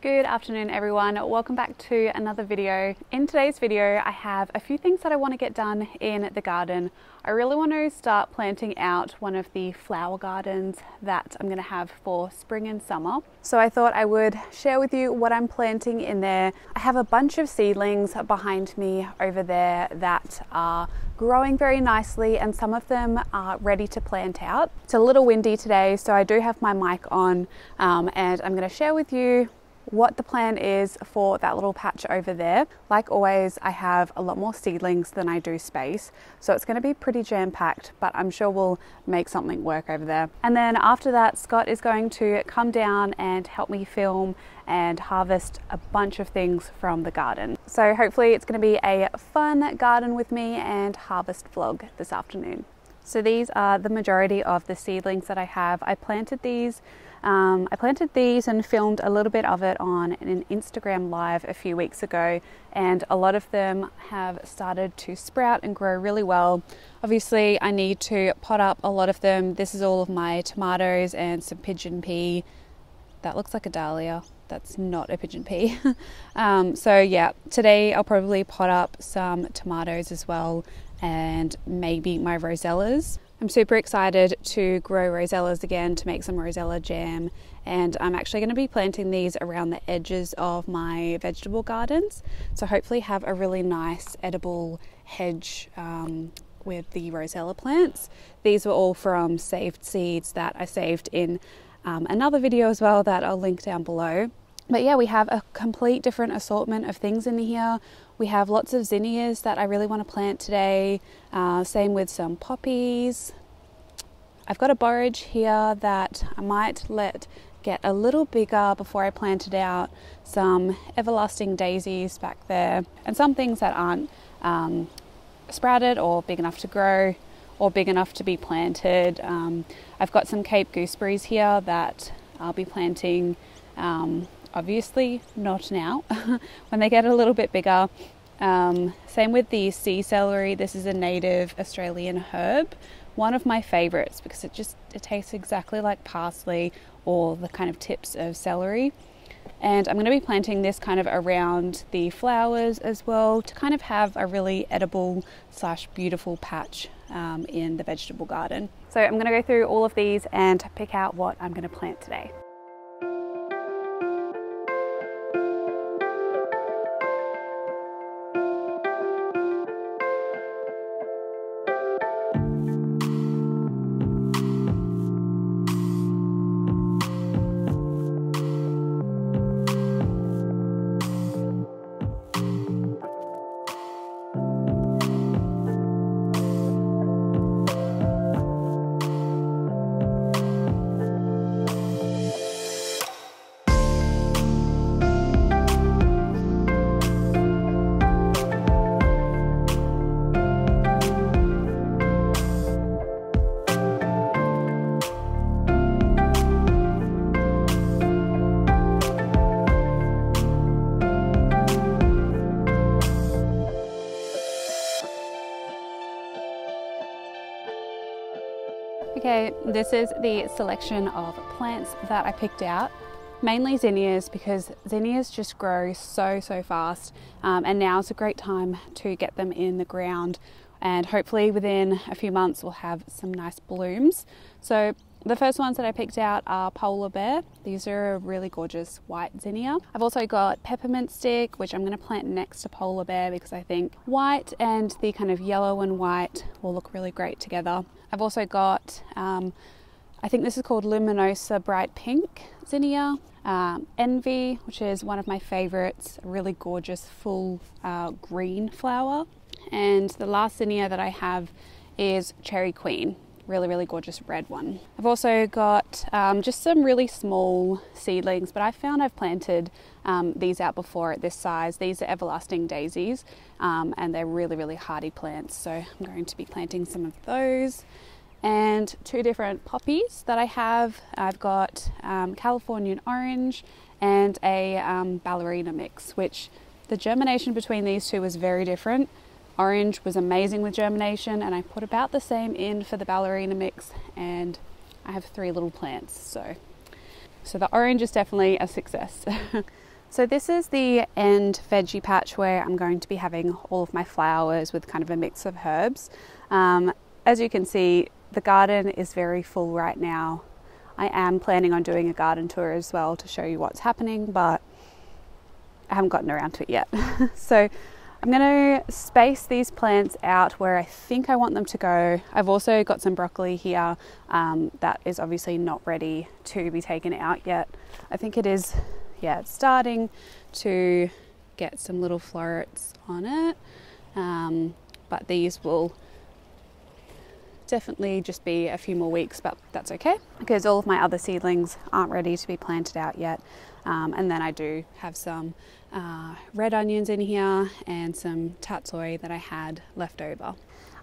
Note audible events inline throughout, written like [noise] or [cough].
Good afternoon everyone, welcome back to another video. In today's video I have a few things that I want to get done in the garden. I really want to start planting out one of the flower gardens that I'm going to have for spring and summer. So I thought I would share with you what I'm planting in there. I have a bunch of seedlings behind me over there that are growing very nicely and some of them are ready to plant out. It's a little windy today so I do have my mic on um, and I'm going to share with you what the plan is for that little patch over there. Like always, I have a lot more seedlings than I do space, so it's going to be pretty jam packed, but I'm sure we'll make something work over there. And then after that, Scott is going to come down and help me film and harvest a bunch of things from the garden. So hopefully, it's going to be a fun garden with me and harvest vlog this afternoon. So these are the majority of the seedlings that I have. I planted these um, I planted these and filmed a little bit of it on an Instagram live a few weeks ago, and a lot of them have started to sprout and grow really well. Obviously, I need to pot up a lot of them. This is all of my tomatoes and some pigeon pea. That looks like a dahlia. That's not a pigeon pea. [laughs] um, so, yeah, today I'll probably pot up some tomatoes as well and maybe my rosellas. I'm super excited to grow rosellas again to make some rosella jam and I'm actually going to be planting these around the edges of my vegetable gardens so hopefully have a really nice edible hedge um, with the rosella plants. These were all from saved seeds that I saved in um, another video as well that I'll link down below. But yeah, we have a complete different assortment of things in here. We have lots of zinnias that I really want to plant today. Uh, same with some poppies. I've got a borage here that I might let get a little bigger before I plant it out. Some everlasting daisies back there, and some things that aren't um, sprouted or big enough to grow or big enough to be planted. Um, I've got some Cape gooseberries here that I'll be planting um, obviously not now, [laughs] when they get a little bit bigger. Um, same with the sea celery. This is a native Australian herb. One of my favorites because it just it tastes exactly like parsley or the kind of tips of celery. And I'm going to be planting this kind of around the flowers as well to kind of have a really edible slash beautiful patch um, in the vegetable garden. So I'm going to go through all of these and pick out what I'm going to plant today. This is the selection of plants that I picked out. Mainly zinnias because zinnias just grow so, so fast, um, and now is a great time to get them in the ground. And hopefully, within a few months, we'll have some nice blooms. So, the first ones that I picked out are Polar Bear. These are a really gorgeous white zinnia. I've also got Peppermint Stick, which I'm going to plant next to Polar Bear because I think white and the kind of yellow and white will look really great together. I've also got, um, I think this is called Luminosa Bright Pink zinnia. Um, Envy, which is one of my favorites, a really gorgeous full uh, green flower. And the last zinnia that I have is Cherry Queen, really, really gorgeous red one. I've also got um, just some really small seedlings, but I found I've planted um, these out before at this size. These are everlasting daisies, um, and they're really, really hardy plants. So I'm going to be planting some of those. And two different poppies that I have. I've got um, Californian orange and a um, ballerina mix, which the germination between these two was very different. Orange was amazing with germination, and I put about the same in for the ballerina mix, and I have three little plants. So, So the orange is definitely a success. [laughs] so this is the end veggie patch where I'm going to be having all of my flowers with kind of a mix of herbs. Um, as you can see, the garden is very full right now. I am planning on doing a garden tour as well to show you what's happening, but I haven't gotten around to it yet. [laughs] so I'm going to space these plants out where I think I want them to go. I've also got some broccoli here um, that is obviously not ready to be taken out yet. I think it is, yeah, it's starting to get some little florets on it, um, but these will definitely just be a few more weeks, but that's okay because all of my other seedlings aren't ready to be planted out yet. Um, and then I do have some uh, red onions in here and some tatsoi that I had left over.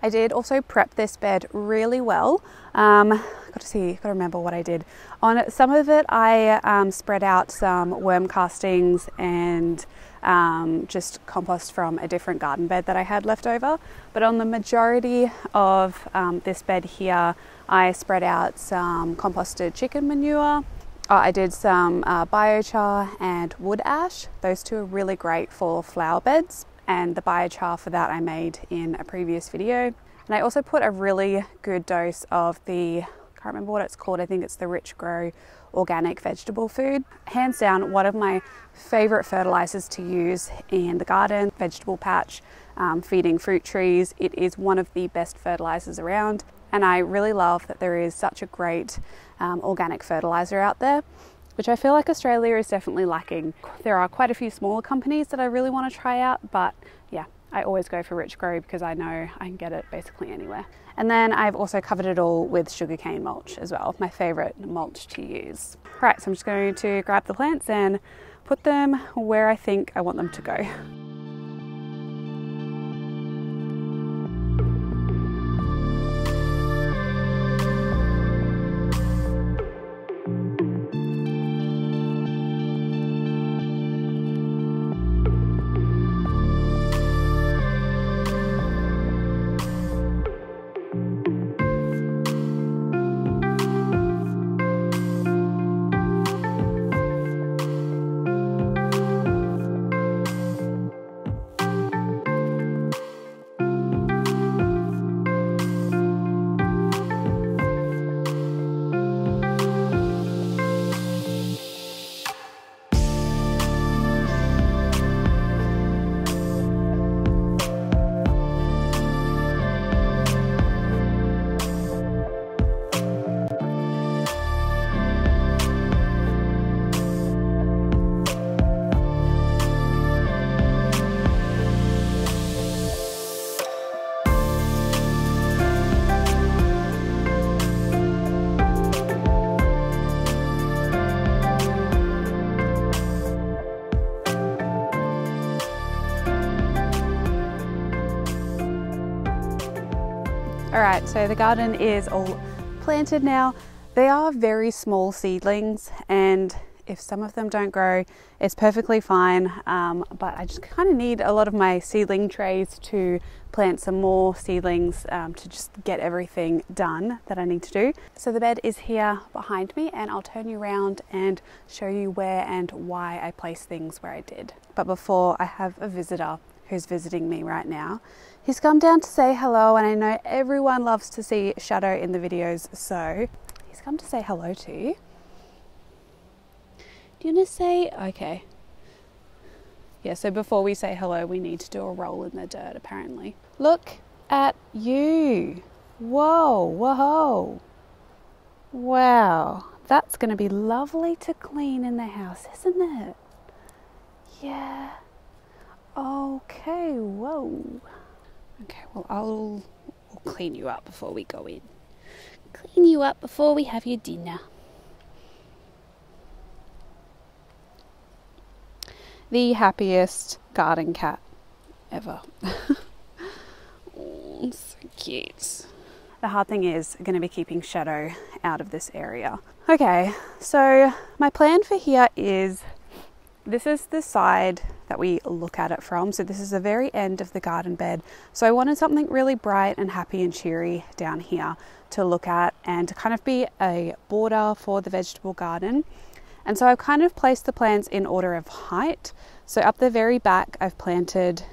I did also prep this bed really well. Um, got to see, got to remember what I did. On some of it, I um, spread out some worm castings and um, just compost from a different garden bed that I had left over. But on the majority of um, this bed here, I spread out some composted chicken manure Oh, I did some uh, biochar and wood ash. Those two are really great for flower beds, and the biochar for that I made in a previous video. And I also put a really good dose of the, I can't remember what it's called, I think it's the Richgro organic vegetable food. Hands down, one of my favorite fertilizers to use in the garden, vegetable patch, um, feeding fruit trees. It is one of the best fertilizers around. And I really love that there is such a great um, organic fertilizer out there, which I feel like Australia is definitely lacking. There are quite a few smaller companies that I really want to try out, but yeah, I always go for Richgro because I know I can get it basically anywhere. And then I've also covered it all with sugarcane mulch as well, my favorite mulch to use. Right, so I'm just going to grab the plants and put them where I think I want them to go. So the garden is all planted now. They are very small seedlings and if some of them don't grow, it's perfectly fine. Um, but I just kind of need a lot of my seedling trays to plant some more seedlings um, to just get everything done that I need to do. So the bed is here behind me, and I'll turn you around and show you where and why I placed things where I did. But before I have a visitor who's visiting me right now. He's come down to say hello, and I know everyone loves to see Shadow in the videos, so he's come to say hello to you. Do you want to say, okay? Yeah, so before we say hello, we need to do a roll in the dirt, apparently. Look at you. Whoa, whoa. Wow, that's going to be lovely to clean in the house, isn't it? Yeah. Okay, whoa. Okay, well, I'll, I'll clean you up before we go in. Clean you up before we have your dinner. The happiest garden cat ever. [laughs] oh, so cute. The hard thing is going to be keeping shadow out of this area. Okay, so my plan for here is this is the side that we look at it from. So this is the very end of the garden bed. So I wanted something really bright and happy and cheery down here to look at and to kind of be a border for the vegetable garden. And so I've kind of placed the plants in order of height. So up the very back, I've planted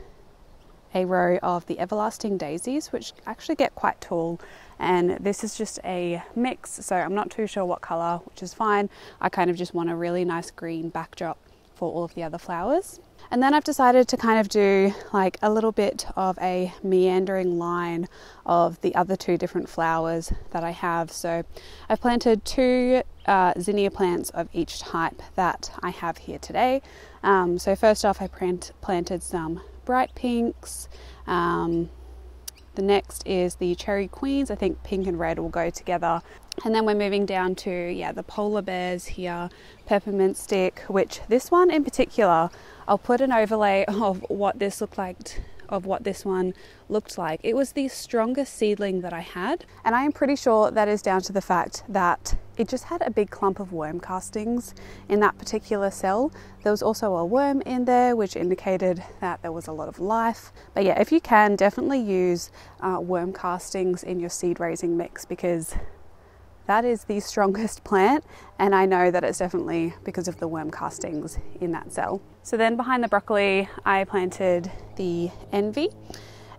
a row of the everlasting daisies, which actually get quite tall. And this is just a mix, so I'm not too sure what color, which is fine. I kind of just want a really nice green backdrop for all of the other flowers. And then I've decided to kind of do like a little bit of a meandering line of the other two different flowers that I have. So I've planted two uh, zinnia plants of each type that I have here today. Um, so first off, I plant, planted some bright pinks. Um, the next is the cherry queens. I think pink and red will go together. And then we're moving down to yeah the polar bears here, peppermint stick. Which this one in particular, I'll put an overlay [laughs] of what this looked like of what this one looked like. It was the strongest seedling that I had, and I am pretty sure that is down to the fact that it just had a big clump of worm castings in that particular cell. There was also a worm in there, which indicated that there was a lot of life. But yeah, if you can, definitely use uh, worm castings in your seed raising mix because that is the [laughs] strongest plant, and I know that it's definitely because of the worm castings in that cell. So then behind the broccoli, I planted the envy.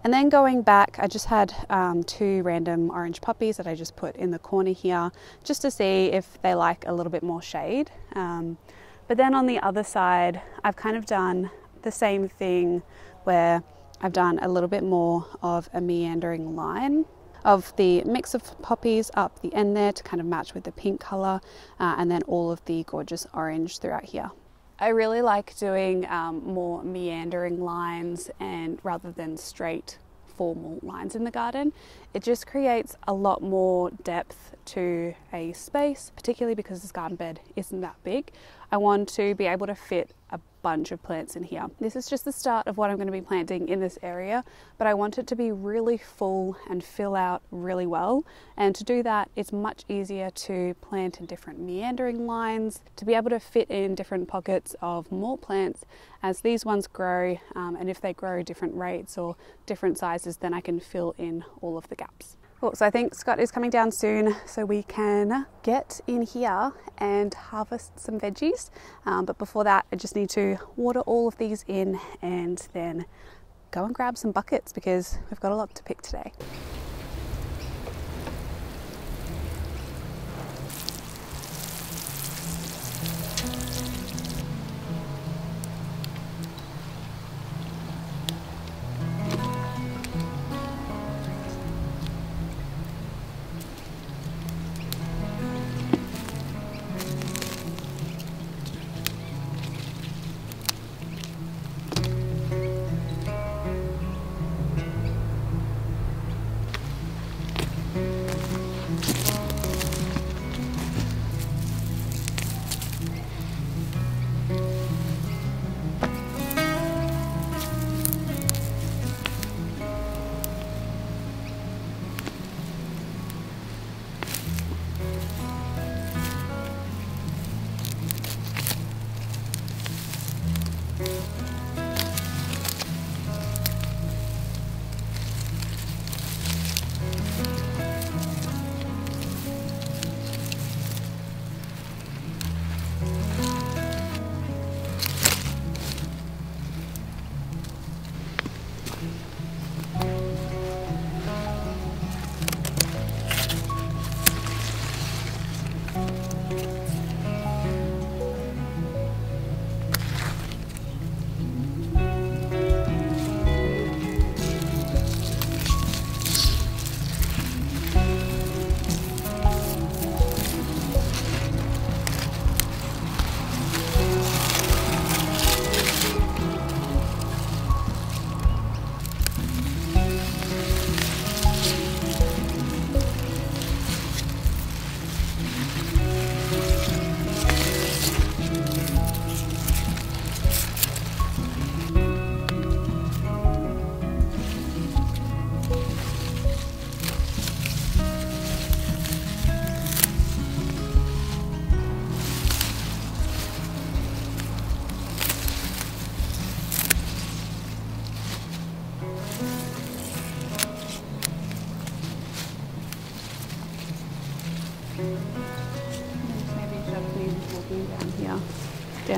And then going back, I just had um, two random orange poppies that I just put in the corner here just to see if they like a little bit more shade. Um, but then on the other side, I've kind of done the same thing where I've done a little bit more of a meandering line of the mix of poppies up the end there to kind of match with the pink colour uh, and then all of the gorgeous orange throughout here. I really like doing um, more meandering lines and rather than straight formal lines in the garden. It just creates a lot more depth to a space, particularly because this garden bed isn't that big. I want to be able to fit a bunch of plants in here. This is just the start of what I'm going to be planting in this area, but I want it to be really full and fill out really well. And to do that, it's much easier to plant in different meandering lines, to be able to fit in different pockets of more plants as these ones grow. Um, and if they grow different rates or different sizes, then I can fill in all of the gaps. Cool, so I think Scott is coming down soon, so we can get in here and harvest some veggies. Um, but before that, I just need to water all of these in and then go and grab some buckets because we've got a lot to pick today.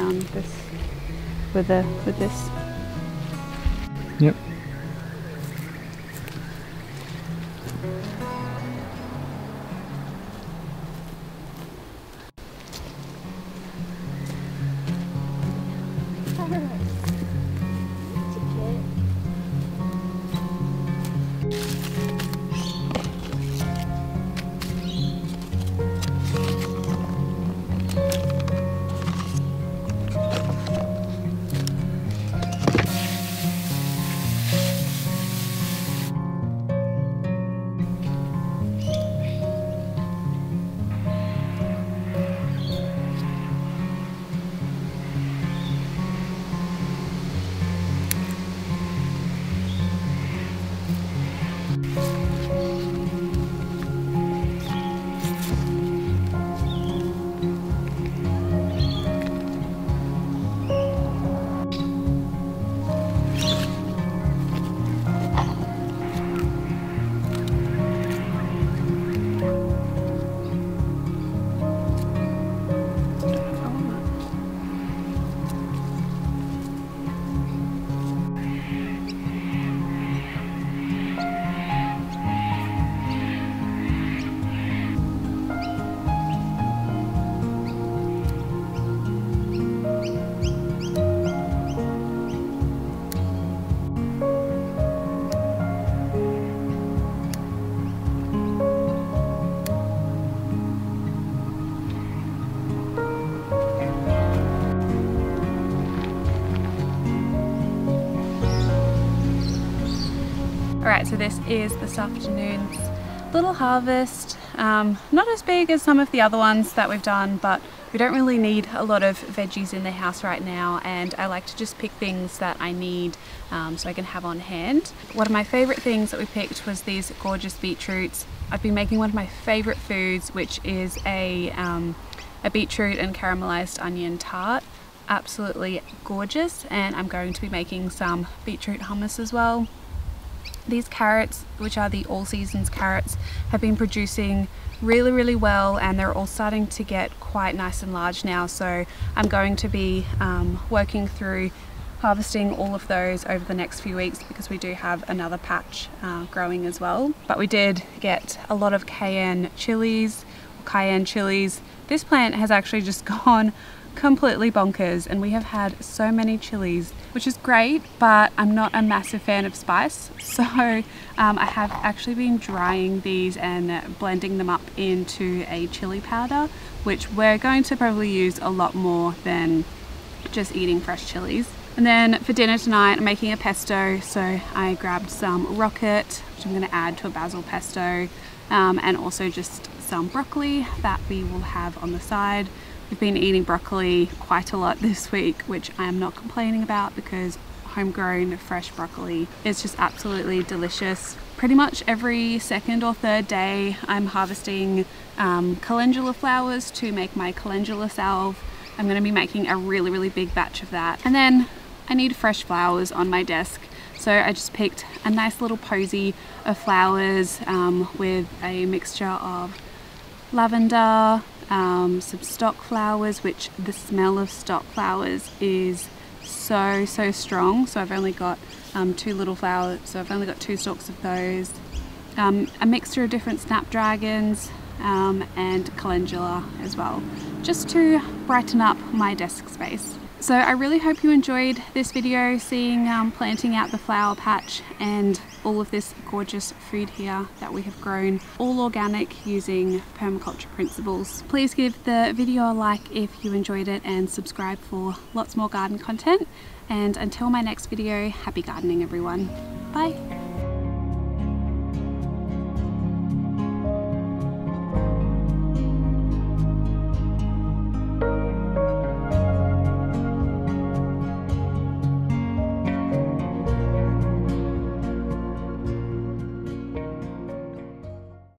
Down this with the with this. So this is this afternoon's little harvest. Um, not as big as some of the other ones that we've done, but we don't really need a lot of veggies in the house right now and I like to just pick things that I need um, so I can have on hand. One of my favorite things that we picked was these gorgeous beetroots. I've been making one of my favorite foods which is a, um, a beetroot and caramelized onion tart absolutely gorgeous and I'm going to be making some beetroot hummus as well these carrots, which are the all seasons carrots, have been producing really, really well and they're all starting to get quite nice and large now. So I'm going to be um, working through harvesting all of those over the next few weeks because we do have another patch uh, growing as well. But we did get a lot of cayenne chilies, cayenne chilies. This plant has actually just [laughs] gone completely bonkers and we have had so many chilies which is great but I'm not a massive fan of spice. [laughs] So um, I have actually been drying these and blending them up into a chili powder which we're going to probably use a lot more than just eating fresh chilies. And then for dinner tonight I'm making a pesto. So I grabbed some rocket which I'm going to add to a basil pesto um, and also just some broccoli that we will have on the side We've been eating broccoli quite a lot this week, which I am not complaining about because homegrown fresh broccoli is just absolutely delicious. Pretty much every second or third day I'm harvesting um, calendula flowers to make my calendula salve. I'm going to be making a really really big batch of that and then I need fresh flowers on my desk so I just picked a nice little posy of flowers um, with a mixture of lavender, um, some stock flowers which the smell of stock flowers is so so strong. So I've only got um, two little flowers so I've only got two stalks of those. Um, a mixture of different snapdragons um, and calendula as well just to brighten up my desk space so I really hope you enjoyed this video seeing um, planting out the flower patch and all of this gorgeous food here that we have grown all organic using permaculture principles. Please give the video a like if you enjoyed it and subscribe for lots more garden content. And until my next video happy gardening everyone. Bye